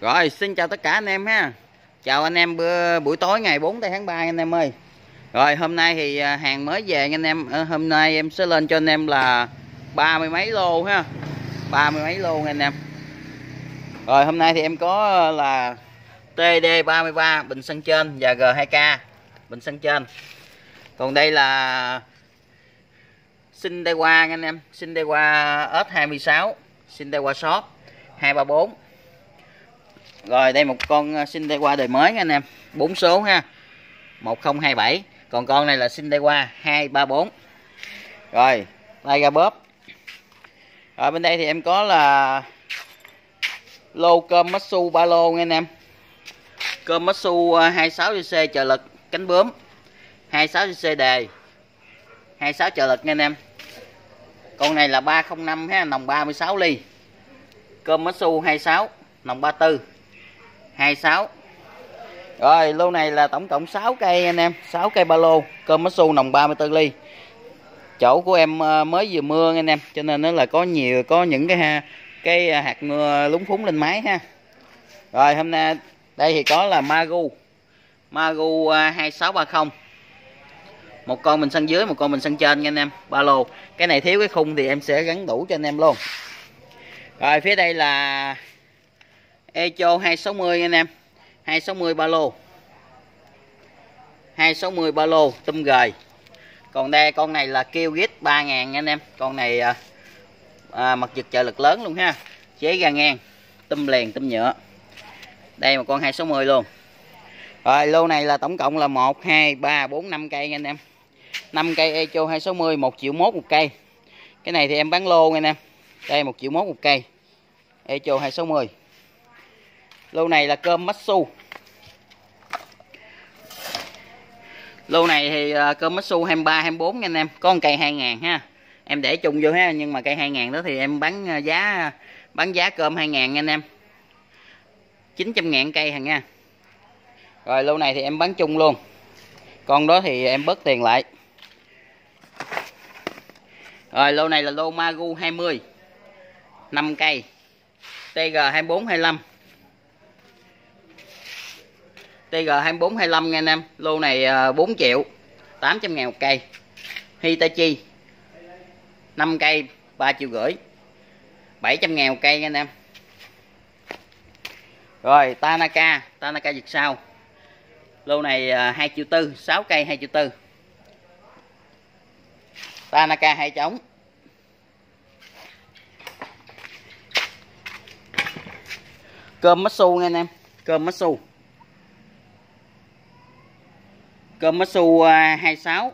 Rồi xin chào tất cả anh em ha. Chào anh em bữa, buổi tối ngày 4 tháng 3 anh em ơi. Rồi hôm nay thì à, hàng mới về anh em. Ờ, Hôm nay em sẽ lên cho anh em là ba mươi mấy lô ha. Ba mươi mấy lô anh em. Rồi hôm nay thì em có ờ, là TD33 bình xăng trên và G2K bình xăng trên. Còn đây là Sinh đây qua anh em. Sinh đây qua S26 Sinh đây qua Shop 234 rồi đây một con à, ờ, sinh đây qua đời mới nha anh em. Bốn số ha. 1027 còn con này là sinh đây qua 234 rồi tay ra bóp. Ở bên đây thì em có là lô cơm Matsu ba lô nha anh em. Cơm Matsu 26cc trợ lực cánh bướm. 26cc đề. 26 trợ lực nha anh em. Con này là 305 ha nòng 36 ly. Cơm Matsu 26 nòng 34 26 rồi, lô này là tổng cộng 6 cây anh em 6 cây ba lô, cơm mát su nồng 34 ly. Chỗ của em ờ, mới vừa mưa anh em, cho nên nó là có nhiều, có những cái ha, cái ờ, hạt mưa lúng phúng lên máy ha. Rồi, hôm nay, đây thì có là Magu. Magu ờ, 2630 một con mình sân dưới, một con mình sân trên nha anh em, ba lô. Cái này thiếu cái khung thì em sẽ gắn đủ cho anh em luôn. Rồi, phía đây là Echo 260 anh em. 260 ba lô. 260 ba lô tum gời. Còn đây con này là kêu git 3000 anh em. Con này à, à, mặt giật trợ lực lớn luôn ha. Chế ra ngang tum liền tum nhựa. Đây một con 260 luôn. Rồi lô này là tổng cộng là 1 2 3 4 5 cây anh em. 5 cây Echo 260 1 triệu mốt một cây. Cái này thì em bán lô anh em. Đây 1 triệu mốt một cây. Echo 260 lô này là cơm Matsu. Lô này thì à, cơm Matsu 23 24 nha anh em có một cây 2000 ha. Em để chung vô ha nhưng mà cây 2 ngàn đó thì em bán à, giá bán giá cơm 2 ngàn nha anh em. 900 ngàn cây hàng nha. Rồi lô này thì em bán chung luôn. Con đó thì em bớt tiền lại. Rồi lô này là lô Magu 20 5 cây. TG 24 25 TG2425 nha anh em. Lô này à, 4 triệu 800 ngàn một cây. Hitachi 5 cây 3 triệu rưỡi 700 ngàn một cây nha anh em. Rồi, Tanaka Tanaka dịch sau lô này à, 2 triệu tư 6 cây 2 triệu tư. Tanaka hai trống. Cơm Matsu nha anh em, cơm Matsu. Cơm Matsu 26 à,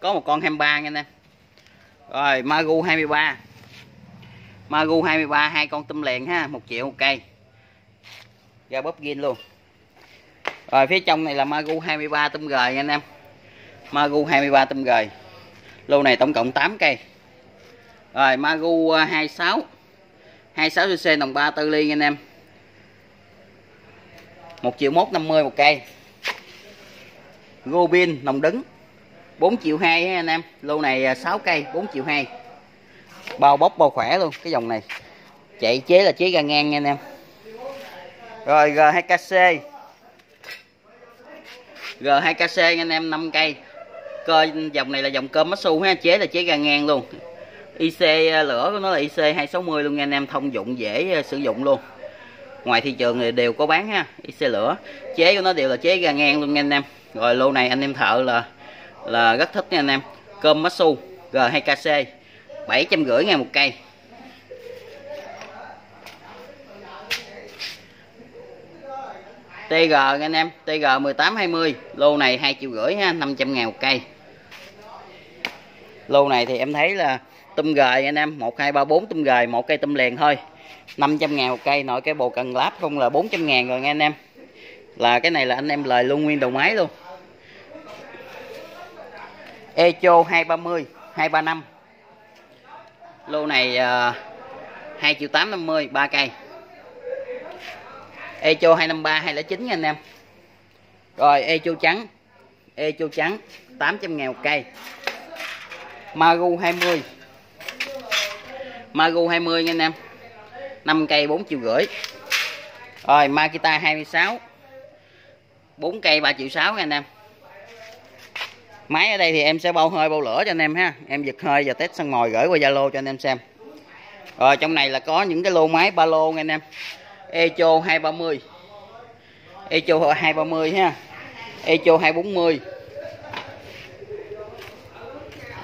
có một con 23 nha nè. Rồi, Magu 23 Magu 23 hai con tôm liền ha, một triệu một cây. Ra bóp gin luôn. Rồi, phía trong này là Magu 23 tôm gời nha anh em. Magu 23 tôm gời. Lô này tổng cộng 8 cây. Rồi, Magu 26 26cc đồng 34 ly nha anh em. 1 triệu 150 một cây. Robin nồng đứng. 4 triệu 2 anh em? Lô này à, 6 cây 4 triệu 2 bao bóc, bao khỏe luôn, cái dòng này. Chạy chế là chế ga ngang nha anh em. Rồi G2KC G2KC nha anh em 5 cây. Cơ, dòng này là dòng cơm Matsu ha, chế là chế ga ngang luôn. IC à, lửa của nó là IC 260 luôn nha anh em, thông dụng, dễ à, sử dụng luôn. Ngoài thị trường thì đều có bán ha IC lửa. Chế của nó đều là chế ga ngang luôn nha anh em rồi lô này anh em thợ là là rất thích nha anh em. Cơm masu G2KC 750 ngàn một cây. TG anh em TG 1820 lô này 2 triệu rưỡi ha 500 ngàn một cây. Lô này thì em thấy là tum gời anh em 1 2 3 4 tum gời một cây tum liền thôi. 500 ngàn một cây, nội cái bồ cần láp không là 400 ngàn rồi nha anh em là cái này là anh em lời luôn nguyên đầu máy luôn. Echo 230 235 lô này à, uh, 2 triệu 850 3 cây. Echo 253 209 nha anh em. Rồi Echo trắng. Echo trắng 800 ngàn một cây. Magu 20 Magu 20 nha anh em. 5 cây 4 triệu rưỡi. Rồi Makita 26 4 cây 3 triệu 6 nha anh em. Máy ở đây thì em sẽ bao hơi bao lửa cho anh em ha. Em giật hơi và test sân mồi gửi qua Zalo cho anh em xem. Rồi trong này là có những cái lô máy ba lô nha anh em. Echo 230 Echo 230 ha. Echo 240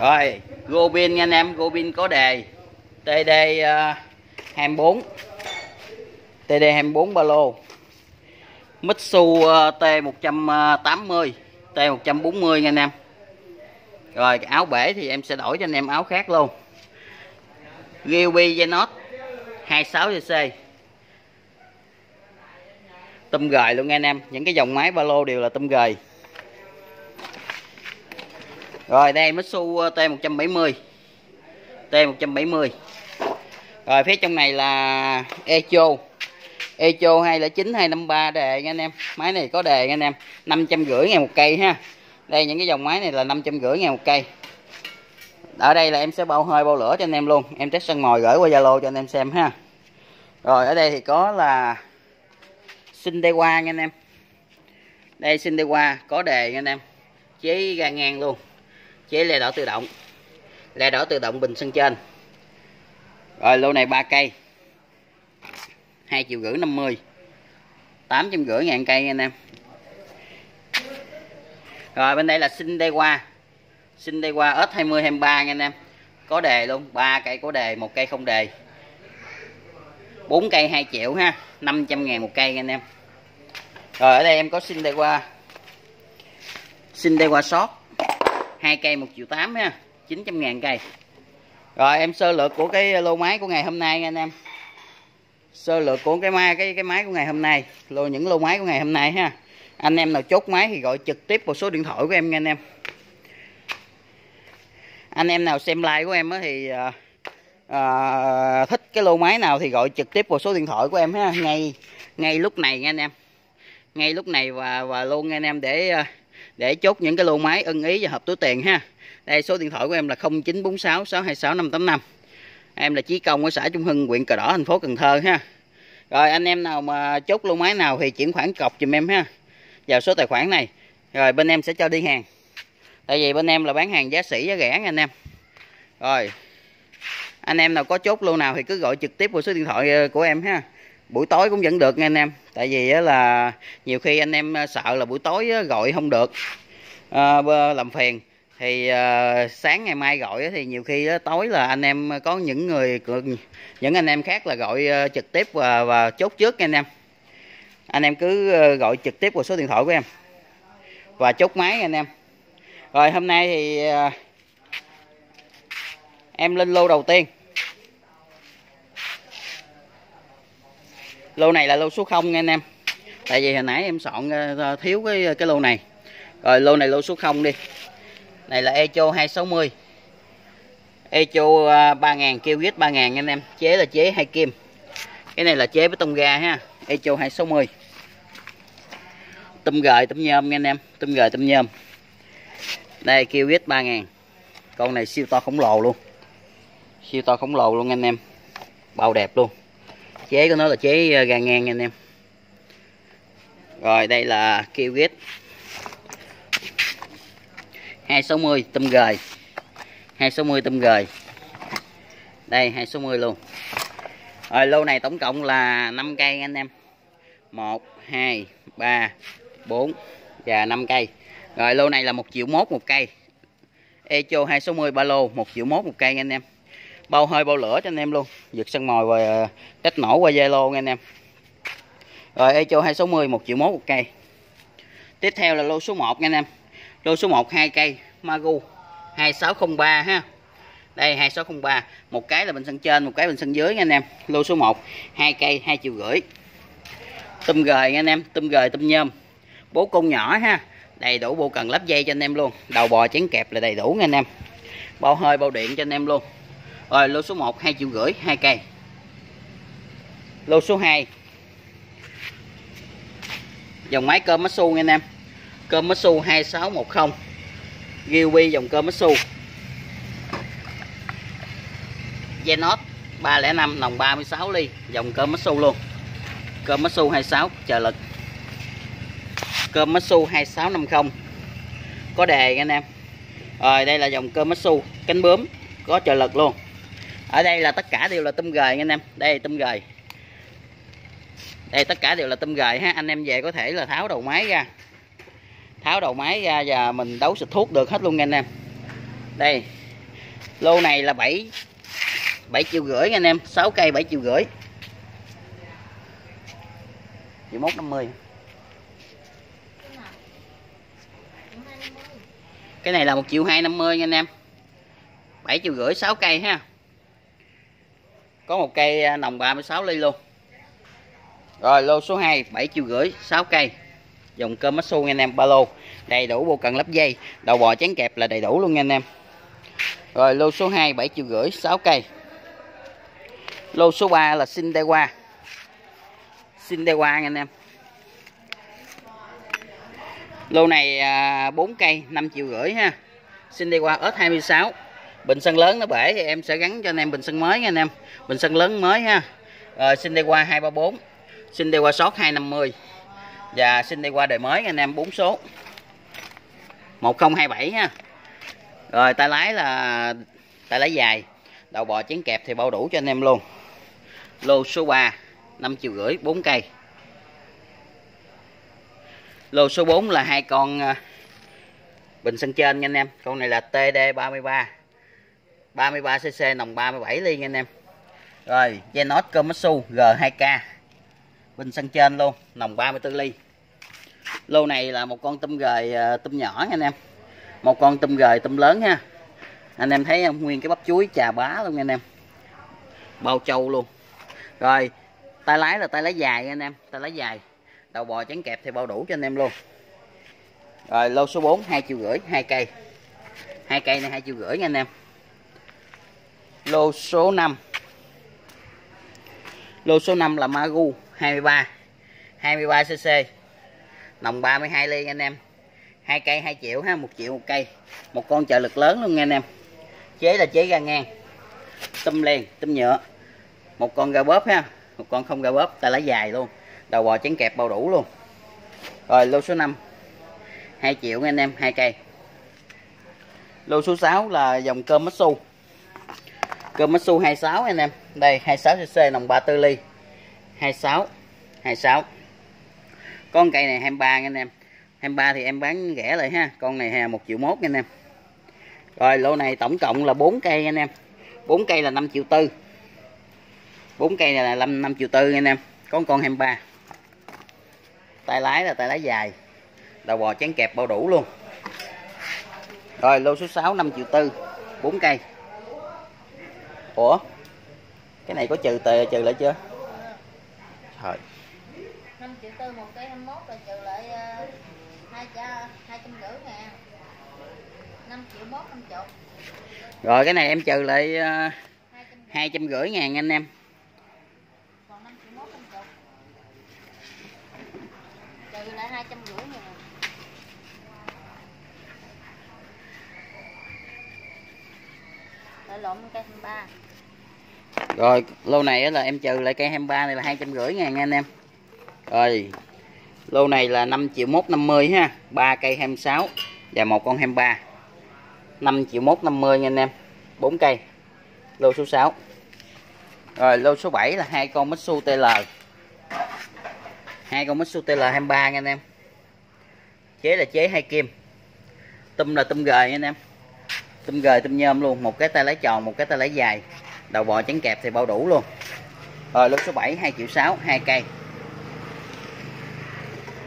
rồi Gobin nha anh em. Gobin có đề. TD uh, 24 TD 24 ba lô. Mitsu ờ, T180 T140 nha anh em. Rồi áo bể thì em sẽ đổi cho anh em áo khác luôn. Ryobi Zenos 26cc Tâm gời luôn nha anh em. Những cái dòng máy ba lô đều là tâm gời. Rồi, đây, Mitsu ờ, T170 T170 Rồi, phía trong này là Echo. Echo 209 253 đề nha anh em. Máy này có đề nha anh em 550 ngàn một cây ha. Đây, những cái dòng máy này là 550 ngàn một cây. Ở đây là em sẽ bao hơi, bao lửa cho anh em luôn. Em test sân mồi gửi qua zalo cho anh em xem ha. Rồi, ở đây thì có là Sindewa nha anh em. Đây, Sindewa, có đề nha anh em. Chế ga ngang luôn. Chế lè đỏ tự động. Lè đỏ tự động bình sân trên. Rồi, lô này ba cây hai triệu rưỡi năm mươi. Tám trăm rưỡi ngàn cây anh em. Rồi, bên đây là sinh đây qua. Sinh đây qua ớt 20 23 nha anh em. Có đề luôn, ba cây có đề, một cây không đề. Bốn cây 2 triệu ha 500 ngàn một cây anh em. Rồi, ở đây em có sinh đây qua. Sinh đây qua sót hai cây một triệu tám ha 900 ngàn cây. Rồi, em sơ lược của cái lô máy của ngày hôm nay nha anh em sơ lược của cái máy cái cái máy của ngày hôm nay lô những lô máy của ngày hôm nay ha. Anh em nào chốt máy thì gọi trực tiếp vào số điện thoại của em nha anh em. Anh em nào xem like của em thì à, à, thích cái lô máy nào thì gọi trực tiếp vào số điện thoại của em ha. Ngay ngay lúc này nha anh em. Ngay lúc này và và luôn nha anh em để à, để chốt những cái lô máy ưng ý và hợp túi tiền ha. Đây số điện thoại của em là 0946 626 585 em là Chí Công ở xã Trung Hưng, huyện Cờ Đỏ, thành phố Cần Thơ ha. Rồi, anh em nào mà chốt lô máy nào thì chuyển khoản cọc giùm em ha. Vào số tài khoản này. Rồi, bên em sẽ cho đi hàng. Tại vì bên em là bán hàng giá sỉ, giá rẻ nha anh em. Rồi, anh em nào có chốt luôn nào thì cứ gọi trực tiếp vào số điện thoại ờ, của em ha. Buổi tối cũng vẫn được nha anh em. Tại vì là nhiều khi anh em ờ, sợ là buổi tối gọi không được. Ờ, làm phiền thì uh, sáng ngày mai gọi thì nhiều khi tối là anh em ờ, có những người ờ, những anh em khác là gọi trực tiếp và, và chốt trước nha anh em. Anh em cứ gọi trực tiếp vào số điện thoại của em. Và chốt máy anh em. Rồi hôm nay thì uh, em lên lô đầu tiên. Lô này là lô số 0 nha anh em. Tại vì hồi nãy em soạn uh, thiếu cái cái lô này. Rồi lô này lô số 0 đi này là Echo 260 Echo 3000 kêu ghét 3000 anh em. Chế là chế hai kim. Cái này là chế với tông ga ha. Echo 260 tôm gời, tôm nhôm nha anh em. Tôm gời, tôm nhôm. Đây, kêu ghét 3 con này siêu to khổng lồ luôn. Siêu to khổng lồ luôn anh em. Bao đẹp luôn. Chế của nó là chế à, gà ngang anh em. Rồi, đây là kêu ghét 260 tôm gời. 260 tôm gời. Đây 260 luôn. Rồi, lô này tổng cộng là 5 cây anh em. 1 2 3 4 và 5 cây. Rồi, lô này là 1 triệu mốt một cây. Echo 260 ba lô 1 triệu mốt một cây anh em. Bao hơi, bao lửa cho anh em luôn. Giật sân mồi và ờ, cách nổ qua Zalo nha anh em. Rồi, Echo 260 1 triệu mốt một cây. Tiếp theo là lô số 1 nha anh em lô số 1 hai cây, Magu 2603 ha. Đây 2603 một cái là bình sân trên, một cái bình sân dưới nha anh em. Lô số 1 hai cây, hai triệu rưỡi. Tôm gời nha anh em tôm gời tôm nhôm. Bố cung nhỏ ha, đầy đủ bộ cần lắp dây cho anh em luôn. Đầu bò chén kẹp là đầy đủ nha anh em. Bao hơi, bao điện cho anh em luôn. Rồi, lô số 1 2 triệu rưỡi, hai cây. Lô số 2 dòng máy cơm Matsu nha anh em cơm Matsu 2610 Gilby dòng cơm Matsu Genos 305 nòng 36 ly, dòng cơm Matsu luôn. Cơm Matsu 26 trợ lực. Cơm Matsu 2650 có đề anh em. Rồi, đây là dòng cơm Matsu cánh bướm, có trợ lực luôn. Ở đây là tất cả đều là tôm gời anh em. Đây, tôm gời. Đây, tất cả đều là tôm gời ha. Anh em về có thể là tháo đầu máy ra tháo đầu máy ra và mình đấu xịt thuốc được hết luôn nha anh em. Đây, lô này là 7 7 triệu rưỡi nha anh em 6 cây 7 triệu rưỡi. Triệu mốt 50 cái này là 1 triệu hai năm mươi nha anh em. 7 triệu rưỡi 6 cây ha. Có một cây à, nồng 36 ly luôn. Rồi, lô số 2 7 triệu rưỡi 6 cây dòng cơm mắt su nha anh em, ba lô. Đầy đủ bộ cần lắp dây. Đầu bò chén kẹp là đầy đủ luôn nha anh em. Rồi, lô số 2 7 triệu rưỡi 6 cây. Lô số 3 là xin đe qua xin đe qua nha anh em. Lô này à, 4 cây 5 triệu rưỡi ha. Xin đe qua ớt 26 bình sân lớn nó bể thì em sẽ gắn cho anh em bình sân mới nha anh em. Bình sân lớn mới ha. Rồi xin đe qua 234 xin đe qua sót 250 và xin đi qua đời mới anh em 4 số. 1027 ha rồi, tay lái là, tay lái dài. Đầu bò chén kẹp thì bao đủ cho anh em luôn. Lô số 3 5 triệu rưỡi 4 cây. Lô số 4 là hai con à, bình sân trên nha anh em. Con này là TD33 33cc nòng 37 ly nha anh em. Rồi Genos Komatsu G2K bình sân trên luôn, nòng 34 ly lô này là một con tôm gời ờ, tôm nhỏ nha anh em. Một con tôm gời, tôm lớn ha. Anh em thấy không? Nguyên cái bắp chuối trà bá luôn nha anh em. Bao châu luôn. Rồi, tay lái là tay lái dài nha anh em. Tay lái dài. Đầu bò chắn kẹp thì bao đủ cho anh em luôn. Rồi, lô số 4 hai triệu rưỡi, hai cây. Hai cây này hai triệu rưỡi nha anh em. Lô số 5 lô số 5 là Magu 23 23 nồng 32 ly anh em. Hai cây 2 triệu ha, một triệu một cây. Một con trợ lực lớn luôn nha anh em. Chế là chế ra ngang. Tâm liền tâm nhựa. Một con ga bóp ha, một con không ga bóp, ta lấy dài luôn. Đầu bò chén kẹp bao đủ luôn. Rồi, lô số 5 2 triệu nha anh em, hai cây. Lô số 6 là dòng cơm Matsu cơm Matsu 26 anh em. Đây 26cc nồng 34 ly. 26 26 con cây này 23 nha anh em. 23 thì em bán rẻ lại ha. Con này hè 1 triệu mốt nha anh em. Rồi lô này tổng cộng là 4 cây anh em. 4 cây là 5 triệu tư. 4 cây này là 5, 5 triệu tư nha anh em. Con con 23 tay lái là tay lái dài. Đầu bò chén kẹp bao đủ luôn. Rồi lô số 6 5 triệu tư. 4 cây. Ủa? Cái này có trừ tề trừ lại chưa? Triệu tư một cây 21 là trừ lại uh, 2 250 ngàn 5 triệu mốt 50 rồi cái này em trừ lại uh, 250 ngàn anh em. Trừ lại hai trăm rưỡi nè. Lại lộn cây 23 rồi lô này là em trừ lại cây 23 này là hai trăm rưỡi ngàn nha anh em rồi, lô này là 5 triệu mốt 50 ha 3 cây 26 và một con 23 5 triệu mốt 50 nha anh em 4 cây, lô số 6 rồi, lô số 7 là hai con Mitsu TL hai con Mitsu TL 23 nha anh em. Chế là chế hai kim tum là tum gời nha anh em. Tum gời tum nhôm luôn, một cái tay lái tròn, một cái tay lái dài. Đầu bò trắng kẹp thì bao đủ luôn. Rồi, lô số 7 2 triệu 6 2 cây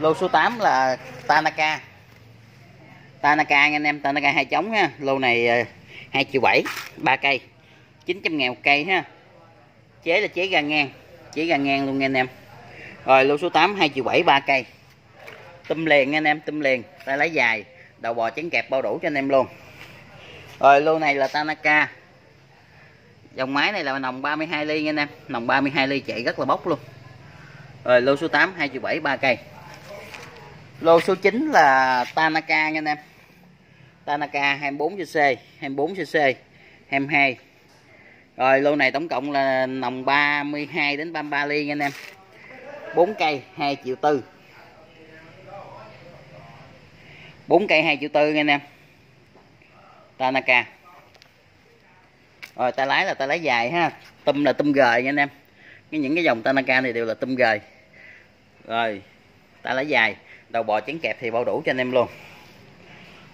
lô số 8 là Tanaka. Tanaka nha anh em, Tanaka hai trống ha. Lô này ờ, 2 triệu 7 3 cây. 900 ngàn một cây ha. Chế là chế ga ngang, chế ga ngang luôn nha anh em. Rồi, lô số 8 2 triệu 7 3 cây. Tum liền nha anh em tum liền. Tay lấy dài, đầu bò chén kẹp bao đủ cho anh em luôn. Rồi, lô này là Tanaka. Dòng máy này là nòng 32 ly nha anh em. Nòng 32 ly chạy rất là bốc luôn. Rồi, lô số 8 2 triệu 7 3 cây lô số 9 là Tanaka nha anh em. Tanaka 24cc 24cc 22 rồi, lô này tổng cộng là nòng 32 đến 33 ly nha anh em. 4 cây 2 triệu tư. 4 cây 2 triệu tư nha anh em. Tanaka. Rồi, tay lái là tay lái dài ha. Tum là tum gời nha anh em. Cái, những cái dòng Tanaka này đều là tum gời. Rồi, tay lái dài đầu bò trứng kẹp thì bao đủ cho anh em luôn.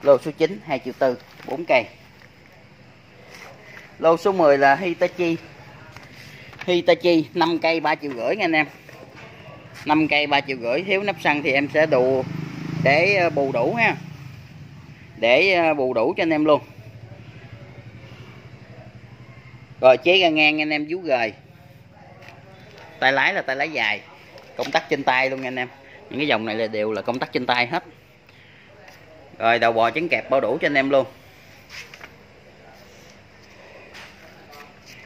Lô số 9 2 triệu tư 4 cây. Lô số 10 là Hitachi. Hitachi 5 cây 3 triệu rưỡi nha anh em. 5 cây 3 triệu rưỡi, thiếu nắp xăng thì em sẽ đủ để ờ, bù đủ ha. Để ờ, bù đủ cho anh em luôn. Rồi, chế ra ngang anh em, vú gời. Tay lái là tay lái dài. Công tắc trên tay luôn nha anh em những cái dòng này là đều là công tắc trên tay hết. Rồi, đầu bò trứng kẹp bao đủ cho anh em luôn.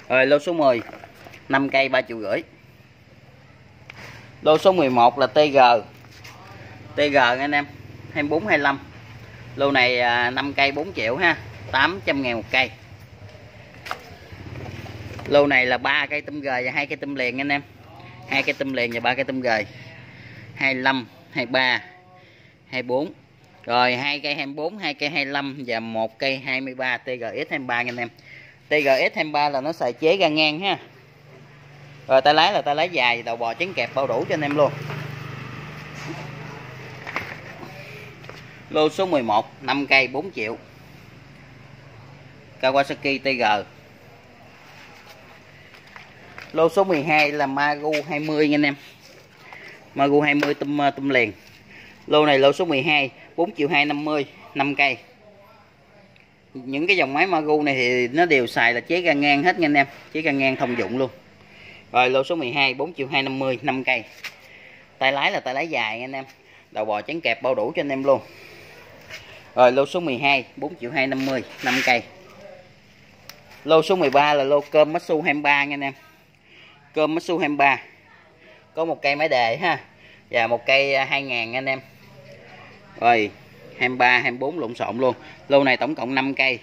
Rồi, lô số 10 5 cây 3 triệu rưỡi. Lô số 11 là TG TG anh em. 24 25 lô này à, 5 cây 4 triệu ha. 800 ngàn một cây. Lô này là ba cây tôm gời và hai cây tôm liền anh em. Hai cây tôm liền và ba cây tôm gời. 25 23 24 rồi, hai cây 24 hai cây 25 và một cây 23 TGX 23 nha anh em. TGX 23 là nó xài chế ra ngang ha. Rồi, tay lái là tay lái dài, đầu bò chén kẹp bao đủ cho anh em luôn. Lô số 11 5 cây 4 triệu. Kawasaki TG lô số 12 là Magu 20 nha anh em. Magu 20 tum ờ, tum liền. Lô này lô số 12 4 triệu 250 5 cây. Những cái dòng máy Magu này thì nó đều xài là chế ga ngang hết nha anh em, chế ga ngang thông dụng luôn. Rồi, lô số 12 4 triệu 250 5 cây. Tay lái là tay lái dài anh em, đầu bò chén kẹp bao đủ cho anh em luôn. Rồi, lô số 12 4 triệu 250 5 cây. Lô số 13 là lô cơm Matsu 23 nha anh em. Cơm Matsu 23 có một cây máy đề ha và một cây à, 2000 anh em. Rồi 23 24 lộn xộn luôn. Lô này tổng cộng 5 cây.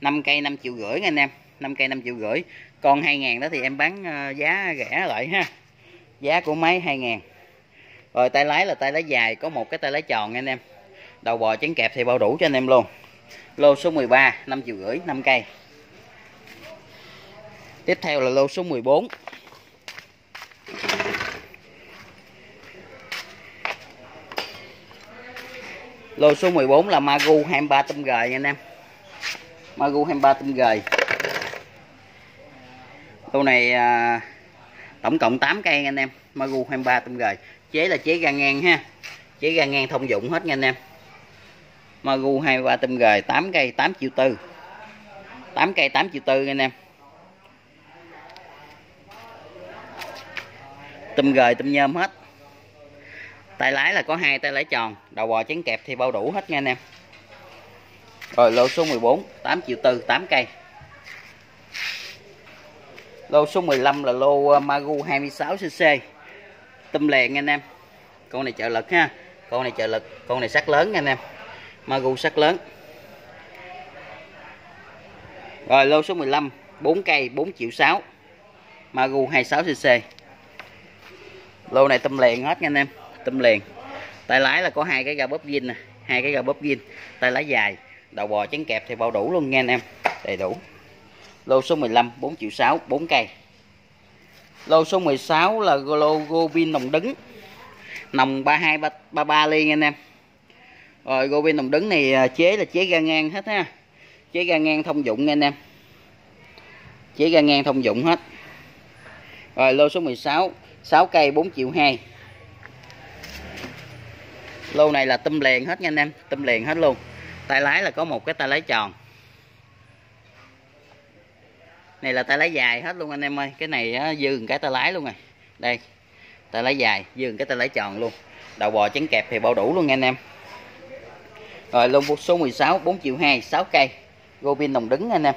5 cây 5 triệu rưỡi anh em. 5 cây 5 triệu rưỡi. Con 2000 đó thì em bán à, giá rẻ lại ha. Giá của máy 2000 rồi, tay lái là tay lái dài, có một cái tay lái tròn anh em. Đầu bò chén kẹp thì bao đủ cho anh em luôn. Lô số 13 5 triệu rưỡi 5 cây. Tiếp theo là lô số 14 lô số 14 là Magu 23 tôm gời nha anh em. Magu 23 tôm gời. Lô này à, tổng cộng 8 cây nha anh em. Magu 23 tôm gời. Chế là chế ga ngang ha. Chế ga ngang thông dụng hết nha anh em. Magu 23 tôm gời 8 cây 8 triệu tư. 8 cây 8 triệu tư anh em. Tôm gời tôm nhôm hết tay lái là có hai, tay lái tròn. Đầu bò chén kẹp thì bao đủ hết nha anh em. Rồi, lô số 14 8 triệu tư 8 cây. Lô số 15 là lô ờ, Magu 26cc tôm lèn anh em. Con này trợ lực ha. Con này trợ lực, con này sắc lớn nha anh em. Magu sắc lớn. Rồi, lô số 15 4 cây 4 triệu 6 Magu 26cc lô này tâm lèn hết nha anh em tấm liền. Tay lái là có hai cái ga bóp zin nè, hai cái ga bóp zin. Tay lái dài, đầu bò chén kẹp thì bao đủ luôn nha anh em. Đầy đủ. Lô số 15 4 triệu 6 4 cây. Lô số 16 là lô Gobin nồng đứng. Nồng 32 33 ly nha anh em. Rồi Gobin nồng đứng này à, chế là chế ga ngang hết ha. Chế ga ngang thông dụng nha anh em. Chế ga ngang thông dụng hết. Rồi, lô số 16 6 cây 4 triệu 2 lô này là tâm liền hết nha anh em tâm liền hết luôn. Tay lái là có một cái tay lái tròn. Này là tay lái dài hết luôn anh em ơi. Cái này á, dư cái tay lái luôn rồi. Đây tay lái dài dư cái tay lái tròn luôn. Đầu bò chén kẹp thì bao đủ luôn nha anh em. Rồi lô số 16 4 triệu 2 6 cây. Gobin đồng đứng anh em.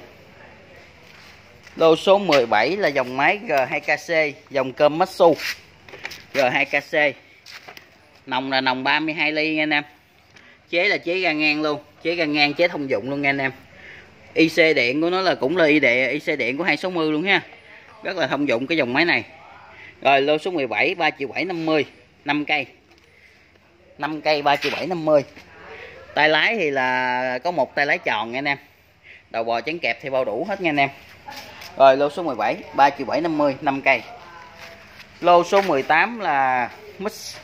Lô số 17 là dòng máy G2KC dòng cơm Matsu G2KC nồng là nồng 32 ly nha anh em. Chế là chế ga ngang luôn, chế ga ngang, chế thông dụng luôn nha anh em. IC điện của nó là cũng là IC điện IC điện của 260 luôn ha. Rất là thông dụng cái dòng máy này. Rồi, lô số 17 3 triệu 750 5 cây. 5 cây 3 triệu 750 tay lái thì là có một tay lái tròn nha anh em. Đầu bò chén kẹp thì bao đủ hết nha anh em. Rồi, lô số 17 3 triệu 750 5 cây. Lô số 18 là Mix.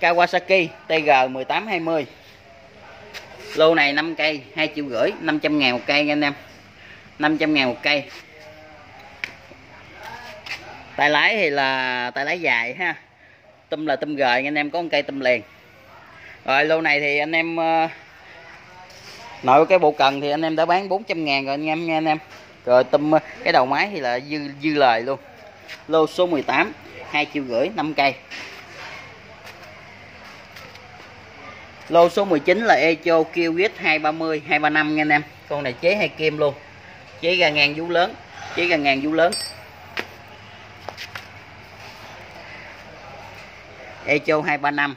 Kawasaki TG 1820 lô này 5 cây 2 triệu rưỡi 500 ngàn một cây nha anh em. 500 ngàn một cây. Tay lái thì là tay lái dài ha. Tum là tum gời anh em, có một cây tum liền. Rồi, lô này thì anh em ờ, nội cái bộ cần thì anh em đã bán 400 ngàn rồi anh em nha anh em. Rồi tum ờ, cái đầu máy thì là dư dư lời luôn. Lô số 18 2 triệu rưỡi 5 cây. Lô số 19 là Echo Kiwit 230 235 nha anh em. Con này chế hai kim luôn. Chế gà ngàn vú lớn, chế gà ngàn vú lớn. Echo 235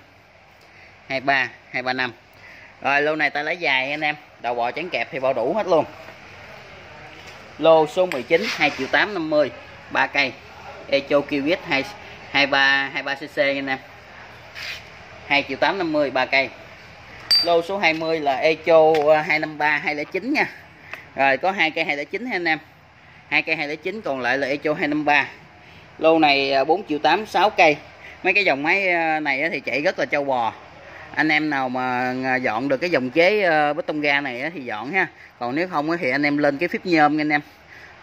23 235 rồi, lô này ta lấy dài anh em. Đầu bò trắng kẹp thì bao đủ hết luôn. Lô số 19 2 triệu 850 3 cây. Echo Kiwit 2 23 23 cc anh em. 2 triệu 850 3 cây lô số 20 là Echo ờ, 253 209 nha. Rồi có hai cây 209 ha anh em. Hai cây 209 còn lại là Echo 253 lô này ờ, 4 triệu 8 6 cây. Mấy cái dòng máy ờ, này thì chạy rất là trâu bò. Anh em nào mà dọn được cái dòng chế ờ, bê tông ga này thì dọn ha. Còn nếu không thì anh em lên cái phíp nhôm nha anh em.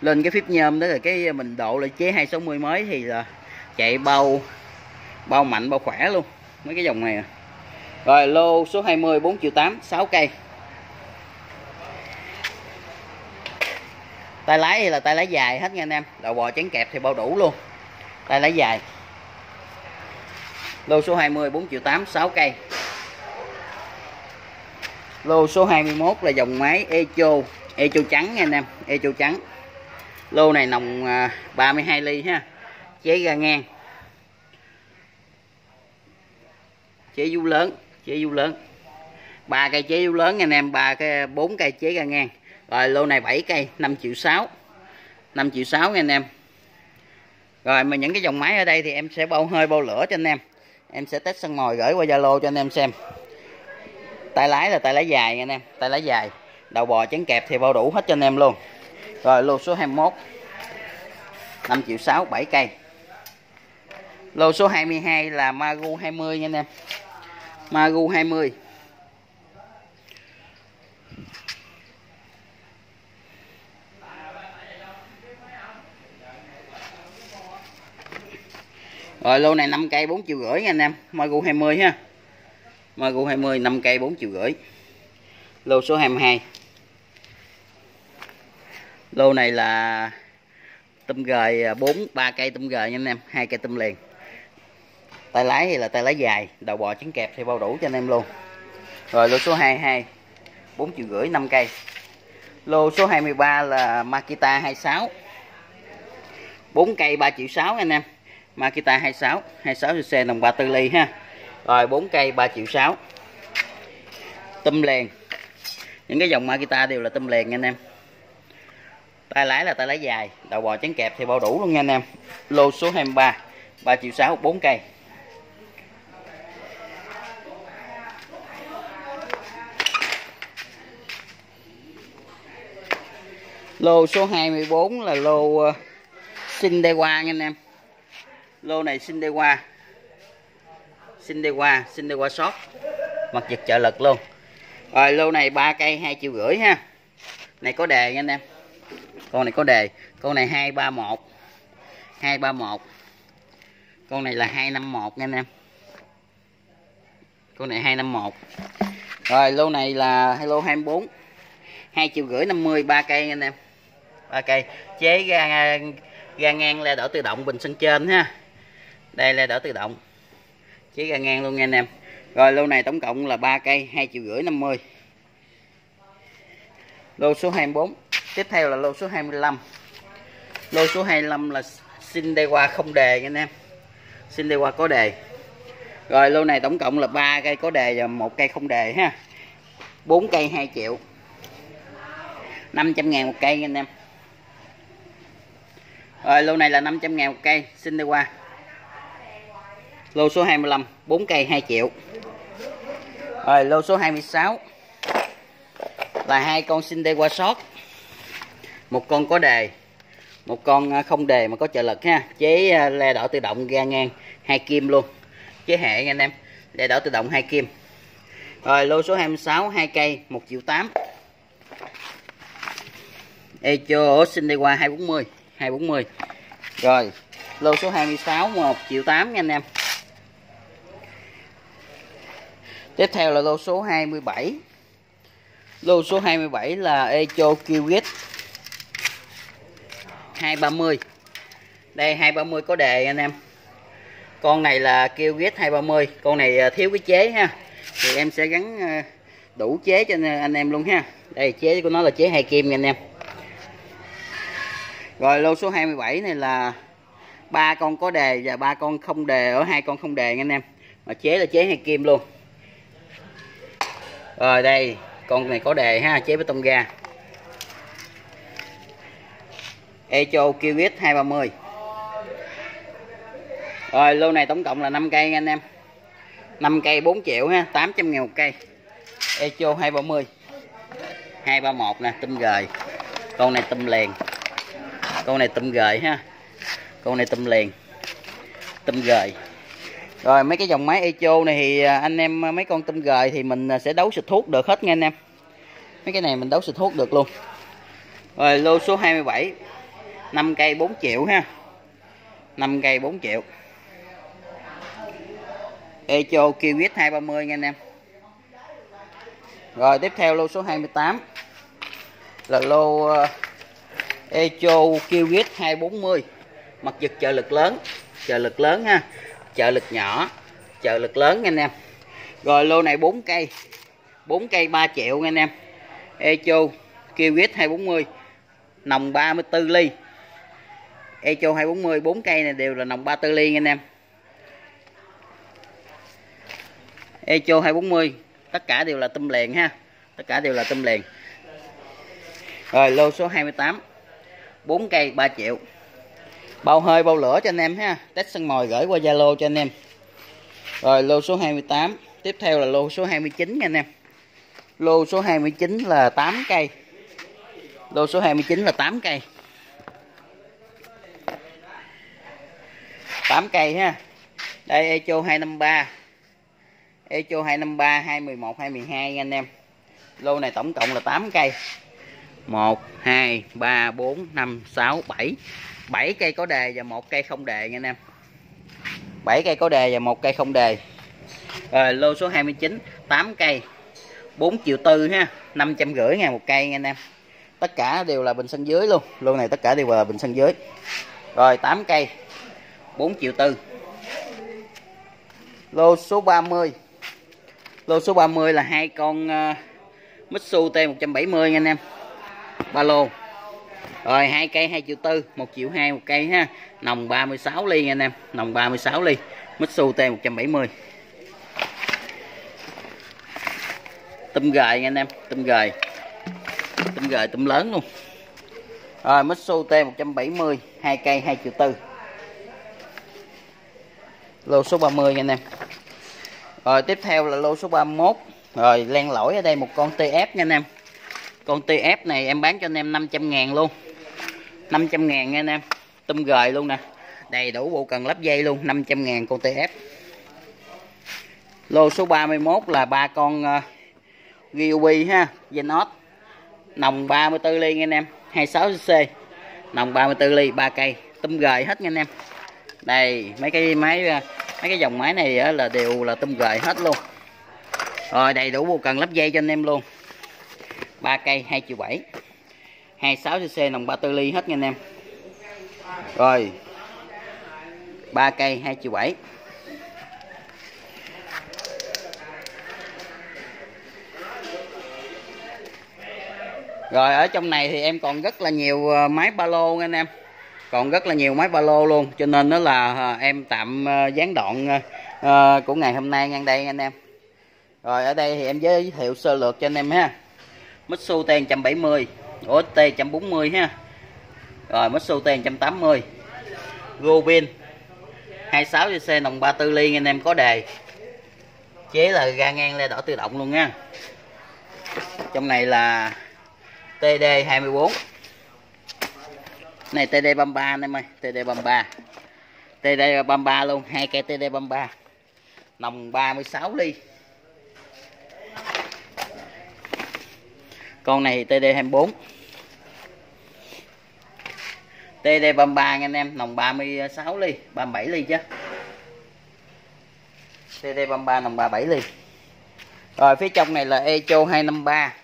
Lên cái phíp nhôm đó là cái mình độ là chế 260 mới thì là chạy bao bao mạnh bao khỏe luôn. Mấy cái dòng này à rồi, lô số 20 4 triệu 8 6 cây. Tay lái thì là tay lái dài hết nha anh em. Đầu bò chén kẹp thì bao đủ luôn. Tay lái dài. Lô số 20 4 triệu 8 6 cây. Lô số 21 là dòng máy Echo Echo trắng nha anh em Echo trắng. Lô này nồng à, 32 ly ha, chế ga ngang. Chế vú lớn chế vú lớn. Ba cây chế vú lớn, anh em, ba cái, bốn cây chế ra ngang. Rồi lô này 7 cây 5 triệu 6 5 triệu 6 nha anh em. Rồi mà những cái dòng máy ở đây thì em sẽ bao, hơi bao lửa cho anh em. Em sẽ test sân mồi gửi qua Zalo cho anh em xem. Tay lái là tay lái dài nha anh em, tay lái dài. Đầu bò chén kẹp thì bao đủ hết cho anh em luôn. Rồi lô số 21 5 triệu 6 7 cây. Lô số 22 là Magu 20 nha anh em. Magu 20 Rồi, lô này 5 cây 4 triệu rưỡi nha anh em. Magu 20 ha. Magu 20 5 cây 4 triệu rưỡi. Lô số 22 Lô này là tôm gời à, 4 3 cây tôm gời nha anh em. Hai cây tôm liền tay lái thì là tay lái dài, đầu bò trứng kẹp thì bao đủ cho anh em luôn. Rồi lô số 22 4 triệu rưỡi 5 cây. Lô số 23 là Makita 26 4 cây 3 triệu 6 anh em. Makita 26 26cc đồng 34 ly ha. Rồi 4 cây 3 triệu 6 tâm liền những cái dòng Makita đều là tâm liền anh em. Tay lái là tay lái dài, đầu bò chén kẹp thì bao đủ luôn nha anh em. Lô số 23 3 triệu 6 4 cây. Lô số 24 là lô uh, Sindewa nha anh em. Lô này Sindewa. Sindewa qua shop. Mặt giật trợ lực luôn. Rồi lô này ba cây hai triệu rưỡi ha. Này có đề nha anh em. Con này có đề. Con này 231 231 con này là 251 nha anh em. Con này 251 rồi lô này là lô 24 2 triệu rưỡi 50 3 cây nha anh em ok cây chế ga ga ngang le đỏ tự động, bình sân trên ha. Đây le đỏ tự động. Chế ga ngang luôn nha anh em. Rồi, lô này tổng cộng là ba cây 2 triệu rưỡi 50 lô số 24 tiếp theo là lô số 25 lô số 25 là xin đây qua không đề nha anh em. Xin đây qua có đề. Rồi, lô này tổng cộng là ba cây có đề và một cây không đề ha. 4 cây 2 triệu. 500 ngàn một cây nha anh em rồi lô này là 500 ngàn một cây, xin đi qua. Lô số 25 4 cây 2 triệu. Rồi lô số 26 là hai con xin đi qua sót một con có đề, một con à, không đề mà có trợ lực ha. Chế à, le đỏ tự động ga ngang, hai kim luôn. Chế hệ nha anh em, le đỏ tự động hai kim. Rồi lô số 26 hai cây 1 triệu 8 Echo xin đi qua 240 240 rồi, lô số 26 1 triệu 8 nha anh em. Tiếp theo là lô số 27 lô số 27 là Echo Kiwit 230 đây 230 có đề anh em. Con này là kêu ghét 230 con này à, thiếu cái chế ha. Thì em sẽ gắn à, đủ chế cho anh em luôn ha. Đây, chế của nó là chế hai kim nha anh em rồi, lô số 27 này là ba con có đề và ba con không đề. Ở hai con không đề nha anh em. Mà chế là chế hai kim luôn. Rồi, đây, con này có đề ha, chế bê tông ga. Echo Kiwit 230 rồi, lô này tổng cộng là 5 cây anh em. 5 cây 4 triệu ha 800 ngàn một cây. Echo 230 231 nè, tôm gời. Con này tôm liền con này tôm gời ha. Con này tôm liền. Tôm gời. Rồi, mấy cái dòng máy Echo này thì à, anh em à, mấy con tôm gời thì mình à, sẽ đấu xịt thuốc được hết nha anh em. Mấy cái này mình đấu xịt thuốc được luôn. Rồi, lô số 27 5 cây 4 triệu ha. 5 cây 4 triệu. Echo Kiwit 230 nha anh em. Rồi, tiếp theo lô số 28 là lô Echo QX 240 mặt giật trợ lực lớn, trợ lực lớn ha. Trợ lực nhỏ, trợ lực lớn nha anh em. Rồi lô này 4 cây 4 cây 3 triệu nha anh em. Echo QX 240 nòng 34 ly. Echo 240 4 cây này đều là nòng 34 ly nha anh em. Echo 240 tất cả đều là tâm liền ha. Tất cả đều là tâm liền. Rồi lô số 28 4 cây 3 triệu. Bao hơi, bao lửa cho anh em ha. Test sân mồi gửi qua Zalo cho anh em. Rồi, lô số 28 tiếp theo là lô số 29 nha anh em. Lô số 29 là 8 cây. Lô số 29 là 8 cây. 8 cây ha. Đây, Echo 253 Echo 253 211 212 nha anh em. Lô này tổng cộng là 8 cây. 1 2 3 4 5 6 7 7 cây có đề và một cây không đề nha anh em. 7 cây có đề và một cây không đề. Rồi lô số 29 8 cây 4 triệu tư ha 550 ngàn một cây nha anh em. Tất cả đều là bình sân dưới luôn. Lô này tất cả đều là bình sân dưới. Rồi 8 cây 4 triệu tư. Lô số 30 lô số 30 là hai con uh, Mitsu T170 nha anh em ba lô. Rồi, hai cây 2 triệu tư, một triệu hai, một cây ha. Nồng 36 ly anh em, nồng 36 ly. Mitsu T170 tôm gời anh em tôm gời. Tôm gời tôm lớn luôn. Rồi, Mitsu T170 hai cây 2 triệu tư. Lô số 30 anh em. Rồi, tiếp theo là lô số 31 rồi, len lỗi ở đây, một con TF nha anh em con TF này em bán cho anh em 500 ngàn luôn. 500 ngàn nha anh em. Tôm gời luôn nè. Đầy đủ bộ cần lắp dây luôn 500 ngàn con TF lô số 31 là ba con ờ, uh, Giobi ha Zenos nòng 34 ly nha anh em 26cc nòng 34 ly 3 cây. Tôm gời hết nha anh em. Đây mấy cái máy ờ, mấy cái dòng máy này là đều là tôm gời hết luôn. Rồi đầy đủ bộ cần lắp dây cho anh em luôn. 3 cây 2 triệu 7 26 cc nồng 34 ly hết nha anh em. Rồi 3 cây 2 triệu 7 rồi, ở trong này thì em còn rất là nhiều ờ, máy ba lô nha anh em. Còn rất là nhiều máy ba lô luôn, cho nên đó là ờ, em tạm ờ, gián đoạn của ngày hôm nay ngang đây anh em. Rồi, ở đây thì em giới thiệu sơ lược cho anh em ha. Mitsu T 170 OST 140 ha. Rồi Mitsu T 180 Robin 26 cc nòng 34 ly, anh em có đề. Chế là ga ngang, le đỏ tự động luôn nha. Trong này là TD 24 này TD 33 anh em ơi TD 33 TD 33 luôn, hai cây TD 33 nòng 36 ly con này TD 24 TD 33 anh em, nòng 36 ly 37 ly chứ. TD 33 nòng 37 ly. Rồi, phía trong này là Echo 253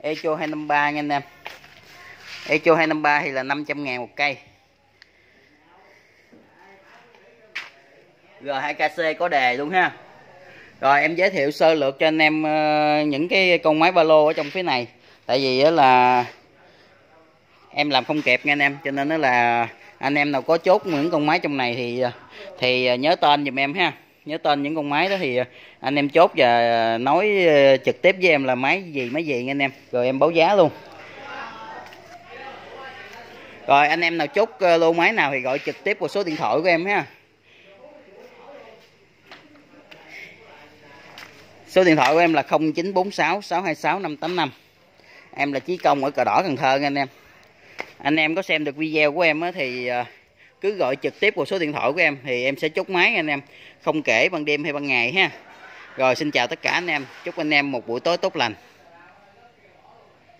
Echo 253 nha anh em. Echo 253 thì là 500 ngàn một cây. G2KC có đề luôn ha rồi, em giới thiệu sơ lược cho anh em ờ, những cái con máy ba lô ở trong phía này. Tại vì là em làm không kịp nha anh em, cho nên nó là anh em nào có chốt những con máy trong này thì ờ, thì ờ, nhớ tên giùm em ha. Nhớ tên những con máy đó thì anh em chốt và nói trực tiếp với em là máy gì máy gì nha anh em. Rồi em báo giá luôn. Rồi, anh em nào chốt lô máy nào thì gọi trực tiếp vào số điện thoại của em ha. Số điện thoại của em là 0946 626 585 Em là Chí Công ở Cờ Đỏ, Cần Thơ nha anh em. Anh em có xem được video của em thì ờ, cứ gọi trực tiếp vào số điện thoại của em thì em sẽ chốt máy anh em. Không kể ban đêm hay ban ngày ha. Rồi xin chào tất cả anh em. Chúc anh em một buổi tối tốt lành.